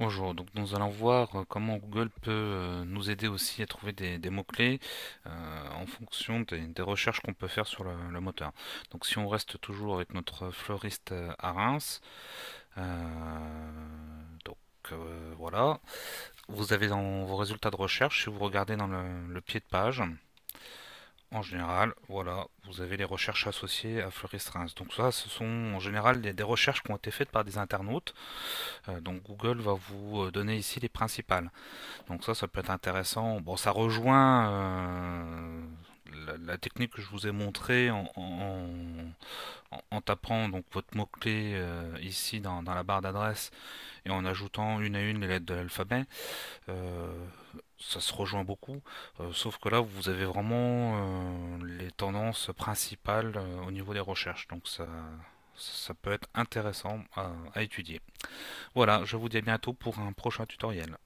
Bonjour, donc nous allons voir euh, comment Google peut euh, nous aider aussi à trouver des, mots-clés euh, en fonction des, recherches qu'on peut faire sur le, moteur. Donc si on reste toujours avec notre fleuriste à Reims, donc voilà, vous avez dans vos résultats de recherche, si vous regardez dans le pied de page, en général, voilà, vous avez les recherches associées à Fleuriste Reims. Donc ça, ce sont en général des, recherches qui ont été faites par des internautes. Euh, donc Google va vous euh, donner ici les principales. Donc ça, ça peut être intéressant. Bon, ça rejoint euh, la, technique que je vous ai montrée en- en- tapant donc votre mot-clé euh, ici dans, la barre d'adresse et en ajoutant une à une les lettres de l'alphabet. Euh, ça se rejoint beaucoup, euh, sauf que là vous avez vraiment les tendances principales au niveau des recherches. Donc ça, ça peut être intéressant à à étudier. Voilà, je vous dis à bientôt pour un prochain tutoriel.